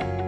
you